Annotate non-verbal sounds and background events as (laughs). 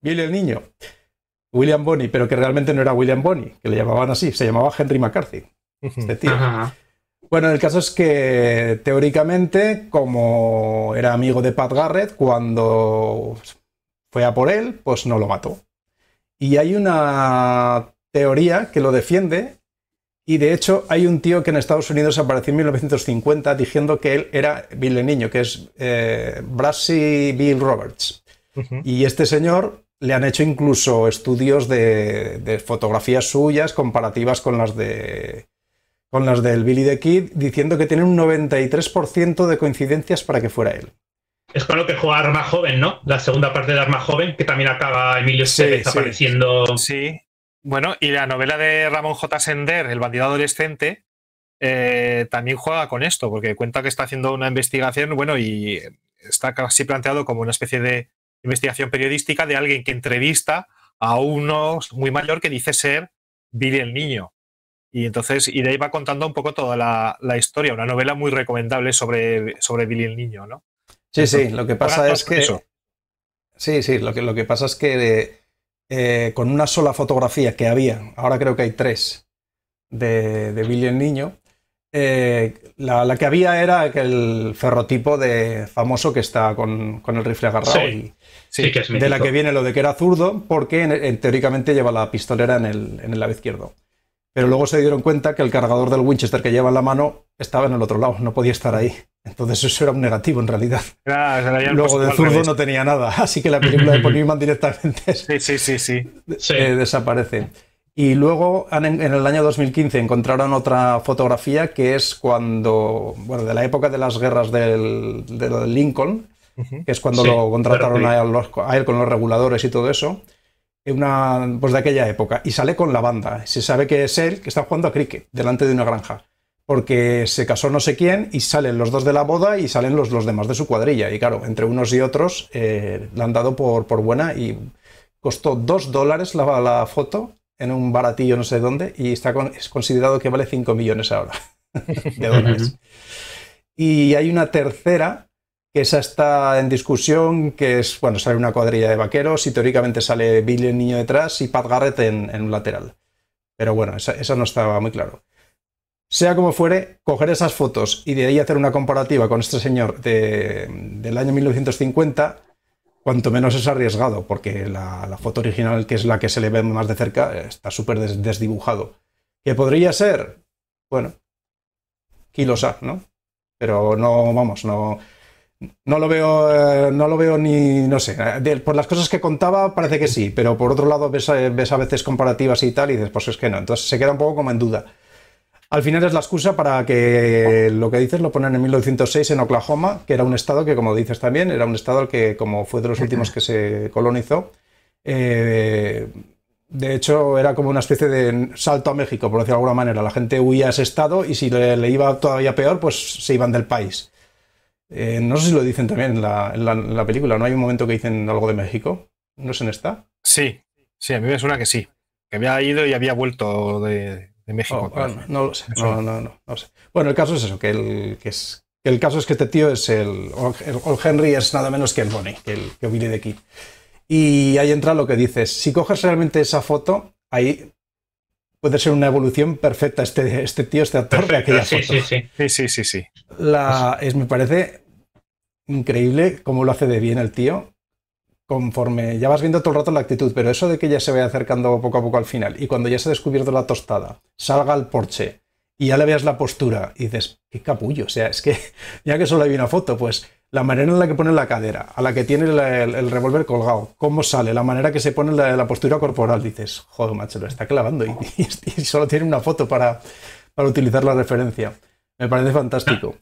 Billy el niño. William Bonney, pero que realmente no era William Bonney, que le llamaban así, se llamaba Henry McCarthy. Este tío. Bueno, el caso es que teóricamente, como era amigo de Pat Garrett, cuando fue a por él, pues no lo mató. Y hay una teoría que lo defiende, y de hecho hay un tío que en Estados Unidos apareció en 1950 diciendo que él era Bill el Niño, que es eh, Brassy Bill Roberts. Y este señor le han hecho incluso estudios de, fotografías suyas comparativas con las de con las del Billy the Kid, diciendo que tiene un 93% de coincidencias para que fuera él. Es con lo que juega Arma Joven, ¿no? La segunda parte de Arma Joven, que también acaba Emilio Estevez apareciendo. Sí. Bueno, y la novela de Ramón J. Sender, El bandido adolescente, eh, también juega con esto, porque cuenta que está haciendo una investigación, bueno, y está casi planteado como una especie de investigación periodística de alguien que entrevista a uno muy mayor que dice ser Billy el niño. Y entonces, y de ahí va contando un poco toda la, historia, una novela muy recomendable sobre, sobre Billy el niño, ¿no? Sí, sí, lo que pasa es que. Sí, sí, lo que, lo que pasa es que eh, con una sola fotografía que había, ahora creo que hay tres, de, de Billy el niño, eh, la, que había era aquel ferrotipo de famoso que está con, el rifle agarrado. y, de la que viene lo de que era zurdo, porque teóricamente lleva la pistolera en el, en el lado izquierdo. Pero luego se dieron cuenta que el cargador del Winchester que lleva en la mano estaba en el otro lado, no podía estar ahí. Entonces eso era un negativo en realidad. luego de zurdo no tenía nada, (laughs) así que la película de (laughs) Paul Newman directamente sí, sí, sí, eh, desaparece. Y luego en, el año 2015 encontraron otra fotografía que es cuando, bueno, de la época de las guerras del, Lincoln, que es cuando lo contrataron a, él con los reguladores y todo eso, una, pues de aquella época. Y sale con la banda. Se sabe que es él que está jugando a cricket delante de una granja. Porque se casó no sé quién y salen los dos de la boda y salen los, los demás de su cuadrilla. Y claro, entre unos y otros eh, la han dado por, por buena y costó dos dólares la, la foto en un baratillo no sé dónde y está es considerado que vale 5 millones ahora (laughs) de dólares. y hay una tercera que esa está en discusión, que es, bueno, sale una cuadrilla de vaqueros y teóricamente sale Billy el niño detrás y Pat Garrett en, un lateral. Pero bueno, eso no estaba muy claro. Sea como fuere, coger esas fotos y de ahí hacer una comparativa con este señor del año 1950 cuanto menos es arriesgado, porque la, foto original, que es la que se le ve más de cerca, está súper desdibujado. ¿Qué podría ser? Bueno, Kilosa, ¿no? Pero no, vamos, no, no lo veo, eh, no lo veo ni, no sé, por las cosas que contaba parece que sí, pero por otro lado ves, ves a veces comparativas y tal y dices, pues es que no, entonces se queda un poco como en duda. Al final es la excusa para que lo que dices lo ponen en 1906 en Oklahoma, que era un estado que, como dices también, era un estado que, como fue de los últimos que se colonizó, eh, de hecho era como una especie de salto a México, por decirlo de alguna manera. La gente huía a ese estado y si le, iba todavía peor, pues se iban del país. Eh, no sé si lo dicen también en la, película, ¿no? Hay un momento que dicen algo de México. ¿No es en esta? Sí, sí, a mí me suena que sí. Que había ido y había vuelto de, de México. Oh, no lo sé. No, no, no, sé. Bueno, el caso es eso, que el, que es, el caso es que este tío es el, el, Henry es nada menos que el Bonnie, que el que Billy de Kid. Y ahí entra lo que dices. Si coges realmente esa foto, ahí puede ser una evolución perfecta este, este tío, este actor de aquella sí, foto. Sí, sí, sí, sí, sí. La, es, me parece increíble cómo lo hace de bien el tío conforme ya vas viendo todo el rato la actitud, pero eso de que ya se vaya acercando poco a poco al final y cuando ya se ha descubierto la tostada, salga al porche y ya le veas la postura y dices, qué capullo, o sea, es que (laughs) ya que solo hay una foto, pues la manera en la que pone la cadera, a la que tiene el, revólver colgado, cómo sale, la manera que se pone la, postura corporal, dices, joder, macho, lo está clavando (laughs) y, solo tiene una foto para, para utilizar la referencia. Me parece fantástico.